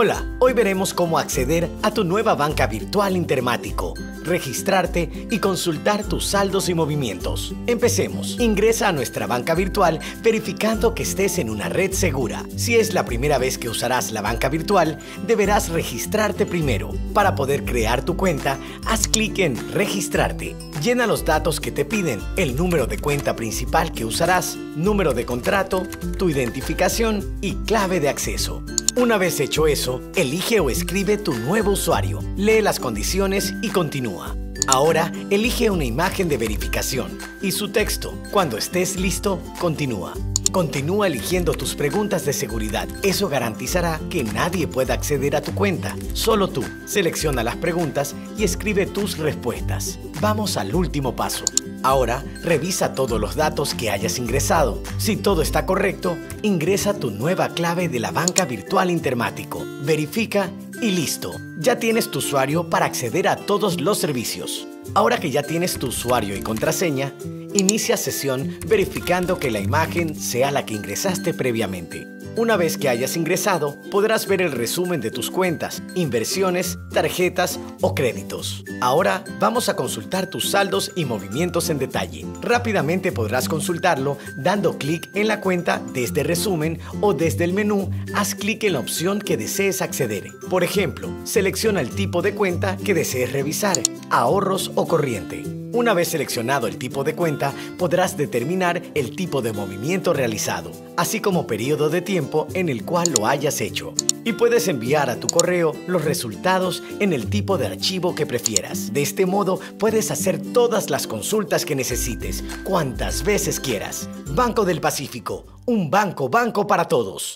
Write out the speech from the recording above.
Hola, hoy veremos cómo acceder a tu nueva banca virtual Intermático, registrarte y consultar tus saldos y movimientos. Empecemos. Ingresa a nuestra banca virtual verificando que estés en una red segura. Si es la primera vez que usarás la banca virtual, deberás registrarte primero. Para poder crear tu cuenta, haz clic en Registrarte. Llena los datos que te piden, el número de cuenta principal que usarás, número de contrato, tu identificación y clave de acceso. Una vez hecho eso, elige o escribe tu nuevo usuario, lee las condiciones y continúa. Ahora, elige una imagen de verificación y su texto. Cuando estés listo, continúa. Continúa eligiendo tus preguntas de seguridad. Eso garantizará que nadie pueda acceder a tu cuenta, solo tú. Selecciona las preguntas y escribe tus respuestas. Vamos al último paso. Ahora, revisa todos los datos que hayas ingresado. Si todo está correcto, ingresa tu nueva clave de la banca virtual Intermático. Verifica y listo. Ya tienes tu usuario para acceder a todos los servicios. Ahora que ya tienes tu usuario y contraseña, inicia sesión verificando que la imagen sea la que ingresaste previamente. Una vez que hayas ingresado, podrás ver el resumen de tus cuentas, inversiones, tarjetas o créditos. Ahora vamos a consultar tus saldos y movimientos en detalle. Rápidamente podrás consultarlo dando clic en la cuenta desde resumen o desde el menú haz clic en la opción que desees acceder. Por ejemplo, selecciona el tipo de cuenta que desees revisar, ahorros o corriente. Una vez seleccionado el tipo de cuenta, podrás determinar el tipo de movimiento realizado, así como periodo de tiempo en el cual lo hayas hecho. Y puedes enviar a tu correo los resultados en el tipo de archivo que prefieras. De este modo, puedes hacer todas las consultas que necesites, cuantas veces quieras. Banco del Pacífico, un banco banco para todos.